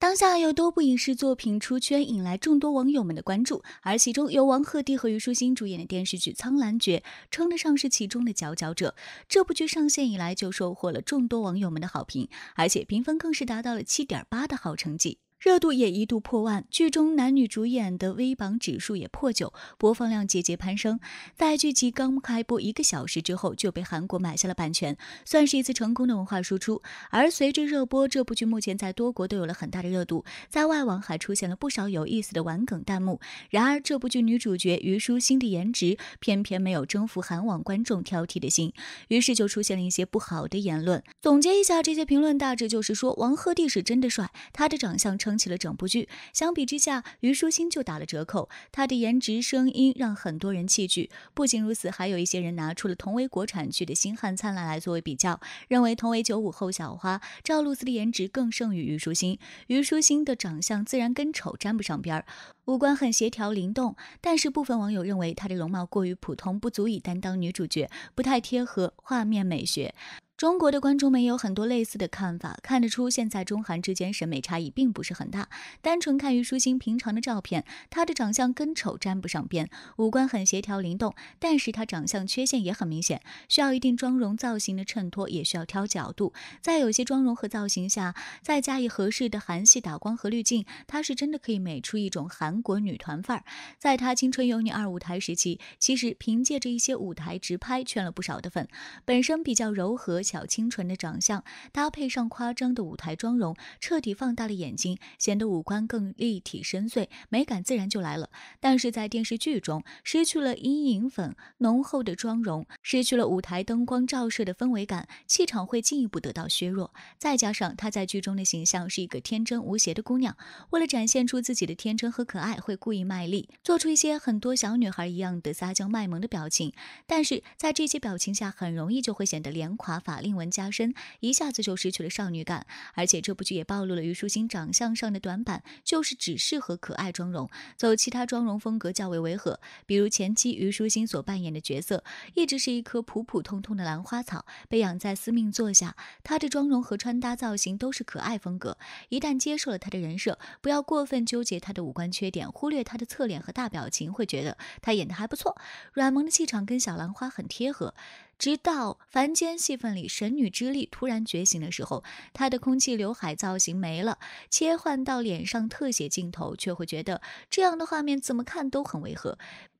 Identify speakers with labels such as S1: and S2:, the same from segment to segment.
S1: 当下有多部影视作品出圈，引来众多网友们的关注，而其中由王鹤棣和虞书欣主演的电视剧《苍兰诀》称得上是其中的佼佼者。这部剧上线以来就收获了众多网友们的好评，而且评分更是达到了七点八的好成绩。热度也一度破万，剧中男女主演的微榜指数也破九，播放量节节攀升。在剧集刚开播一个小时之后，就被韩国买下了版权，算是一次成功的文化输出。而随着热播，这部剧目前在多国都有了很大的热度，在外网还出现了不少有意思的玩梗弹幕。然而，这部剧女主角虞书欣的颜值偏偏没有征服韩网观众挑剔的心，于是就出现了一些不好的言论。总结一下这些评论，大致就是说，王鹤棣是真的帅，他的长相撑起了整部剧。相比之下，虞书欣就打了折扣。她的颜值、声音让很多人弃剧。不仅如此，还有一些人拿出了同为国产剧的《星汉灿烂》来作为比较，认为同为九五后小花，赵露思的颜值更胜于虞书欣。虞书欣的长相自然跟丑沾不上边儿，五官很协调灵动，但是部分网友认为她的容貌过于普通，不足以担当女主角，不太贴合画面美学。中国的观众们有很多类似的看法，看得出现在中韩之间审美差异并不是很大。单纯看虞书欣平常的照片，她的长相跟丑沾不上边，五官很协调灵动，但是她长相缺陷也很明显，需要一定妆容造型的衬托，也需要挑角度。在有些妆容和造型下，再加以合适的韩系打光和滤镜，她是真的可以美出一种韩国女团范儿。在她青春有你二舞台时期，其实凭借着一些舞台直拍圈了不少的粉，本身比较柔和。小清纯的长相，搭配上夸张的舞台妆容，彻底放大了眼睛，显得五官更立体深邃，美感自然就来了。但是在电视剧中，失去了阴影粉浓厚的妆容，失去了舞台灯光照射的氛围感，气场会进一步得到削弱。再加上她在剧中的形象是一个天真无邪的姑娘，为了展现出自己的天真和可爱，会故意卖力，做出一些很多小女孩一样的撒娇卖萌的表情。但是在这些表情下，很容易就会显得脸垮法。令纹加深，一下子就失去了少女感。而且这部剧也暴露了虞书欣长相上的短板，就是只适合可爱妆容，走其他妆容风格较为违和。比如前期虞书欣所扮演的角色，一直是一棵普普通通的兰花草，被养在司命座下。她的妆容和穿搭造型都是可爱风格。一旦接受了她的人设，不要过分纠结她的五官缺点，忽略她的侧脸和大表情，会觉得她演的还不错。软萌的气场跟小兰花很贴合。直到凡间戏份里神女之力突然觉醒的时候，她的空气刘海造型没了，切换到脸上特写镜头，却会觉得这样的画面怎么看都很违和。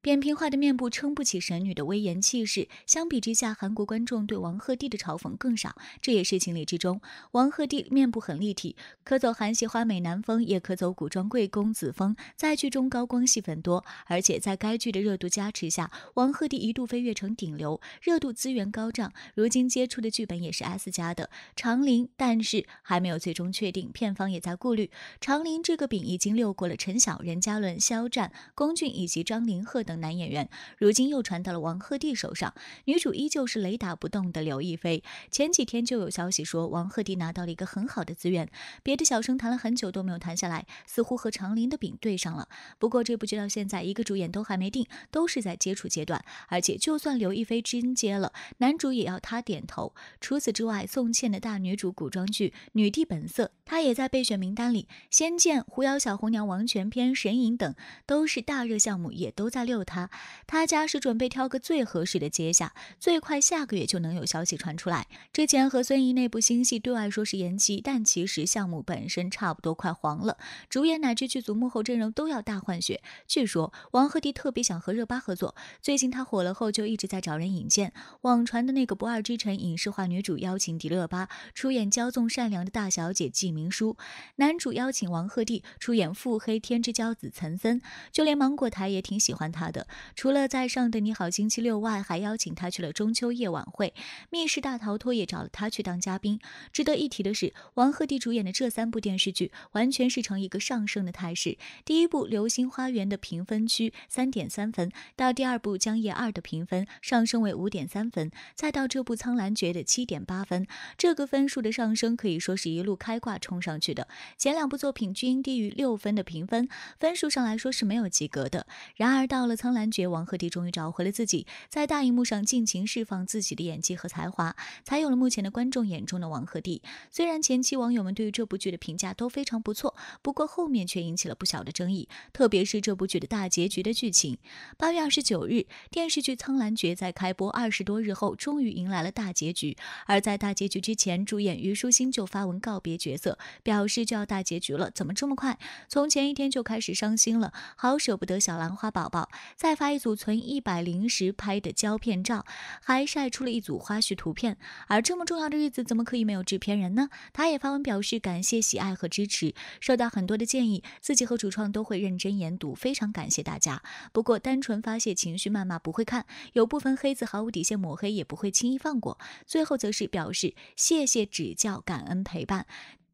S1: 扁平化的面部撑不起神女的威严气势，相比之下，韩国观众对王鹤棣的嘲讽更少，这也是情理之中。王鹤棣面部很立体，可走韩系花美男风，也可走古装贵公子风，在剧中高光戏份多，而且在该剧的热度加持下，王鹤棣一度飞跃成顶流，热度资源高涨。如今接触的剧本也是 S 加的长林，但是还没有最终确定，片方也在顾虑。长林这个饼已经溜过了陈晓、任嘉伦、肖战、龚俊以及张凌赫。等男演员，如今又传到了王鹤棣手上，女主依旧是雷打不动的刘亦菲。前几天就有消息说，王鹤棣拿到了一个很好的资源，别的小生谈了很久都没有谈下来，似乎和长林的饼对上了。不过这部剧到现在一个主演都还没定，都是在接触阶段，而且就算刘亦菲真接了，男主也要他点头。除此之外，宋茜的大女主古装剧《女帝本色》，她也在备选名单里。《仙剑》《狐妖小红娘》《王权篇》《神隐》等都是大热项目，也都在六。他他家是准备挑个最合适的接下，最快下个月就能有消息传出来。之前和孙怡那部新戏对外说是延期，但其实项目本身差不多快黄了，主演乃至剧组幕后阵容都要大换血。据说王鹤棣特别想和热巴合作，最近他火了后就一直在找人引荐。网传的那个不二之臣影视化女主邀请迪丽热巴出演骄纵善良的大小姐纪明书，男主邀请王鹤棣出演腹黑天之骄子岑森，就连芒果台也挺喜欢他。的除了在上的《你好星期六》外，还邀请他去了中秋夜晚会，《密室大逃脱》也找了他去当嘉宾。值得一提的是，王鹤棣主演的这三部电视剧完全是呈一个上升的态势。第一部《流星花园》的评分区三点三分，到第二部《江夜二》的评分上升为五点三分，再到这部《苍兰诀》的七点八分，这个分数的上升可以说是一路开挂冲上去的。前两部作品均低于六分的评分，分数上来说是没有及格的。然而到了苍兰诀，王鹤棣终于找回了自己，在大荧幕上尽情释放自己的演技和才华，才有了目前的观众眼中的王鹤棣。虽然前期网友们对于这部剧的评价都非常不错，不过后面却引起了不小的争议，特别是这部剧的大结局的剧情。八月二十九日，电视剧《苍兰诀》在开播二十多日后，终于迎来了大结局。而在大结局之前，主演虞书欣就发文告别角色，表示就要大结局了，怎么这么快？从前一天就开始伤心了，好舍不得小兰花宝宝。再发一组存一百零时拍的胶片照，还晒出了一组花絮图片。而这么重要的日子，怎么可以没有制片人呢？他也发文表示感谢喜爱和支持，收到很多的建议，自己和主创都会认真研读，非常感谢大家。不过单纯发泄情绪谩骂不会看，有部分黑子毫无底线抹黑也不会轻易放过。最后则是表示谢谢指教，感恩陪伴。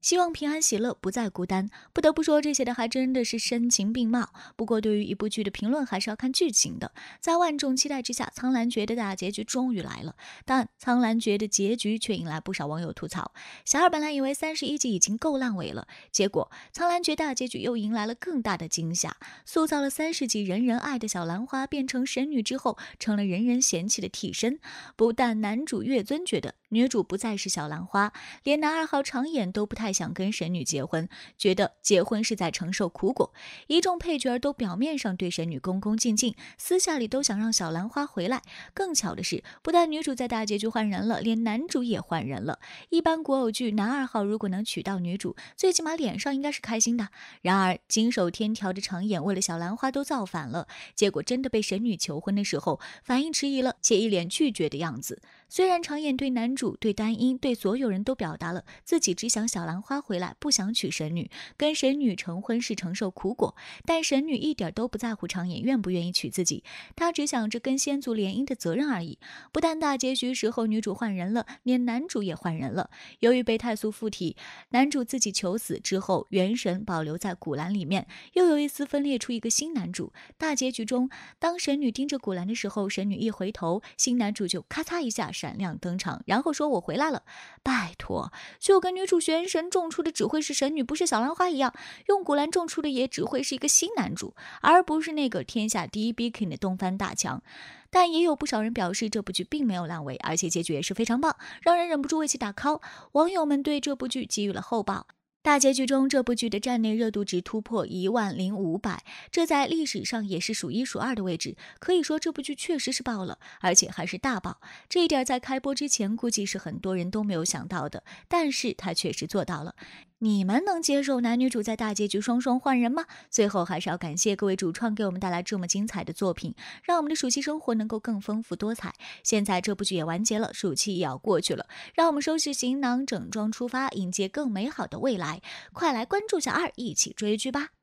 S1: 希望平安喜乐，不再孤单。不得不说，这写的还真的是声情并茂。不过，对于一部剧的评论，还是要看剧情的。在万众期待之下，《苍兰诀》的大结局终于来了。但《苍兰诀》的结局却引来不少网友吐槽。小二本来以为三十一集已经够烂尾了，结果《苍兰诀》大结局又迎来了更大的惊吓，塑造了三十集人人爱的小兰花变成神女之后，成了人人嫌弃的替身。不但男主月尊觉得女主不再是小兰花，连男二号长眼都不太。想跟神女结婚，觉得结婚是在承受苦果。一众配角儿都表面上对神女恭恭敬敬，私下里都想让小兰花回来。更巧的是，不但女主在大结局换人了，连男主也换人了。一般古偶剧男二号如果能娶到女主，最起码脸上应该是开心的。然而金手天条的长眼为了小兰花都造反了，结果真的被神女求婚的时候，反应迟疑了，且一脸拒绝的样子。虽然长眼对男主、对丹音、对所有人都表达了自己只想小兰花回来，不想娶神女，跟神女成婚是承受苦果，但神女一点都不在乎长眼愿不愿意娶自己，她只想着跟仙族联姻的责任而已。不但大结局时候女主换人了，连男主也换人了。由于被太素附体，男主自己求死之后，元神保留在古兰里面，又有一丝分裂出一个新男主。大结局中，当神女盯着古兰的时候，神女一回头，新男主就咔嚓一下。闪亮登场，然后说：“我回来了。”拜托，就跟女主玄神种出的只会是神女，不是小兰花一样，用古兰种出的也只会是一个新男主，而不是那个天下第一 B King 的东方大强。但也有不少人表示，这部剧并没有烂尾，而且结局也是非常棒，让人忍不住为其打 call。网友们对这部剧给予了厚报。大结局中，这部剧的站内热度值突破一万零五百，这在历史上也是数一数二的位置。可以说，这部剧确实是爆了，而且还是大爆。这一点在开播之前，估计是很多人都没有想到的，但是他确实做到了。你们能接受男女主在大结局双双换人吗？最后还是要感谢各位主创给我们带来这么精彩的作品，让我们的暑期生活能够更丰富多彩。现在这部剧也完结了，暑期也要过去了，让我们收拾行囊，整装出发，迎接更美好的未来。快来关注小二，一起追剧吧！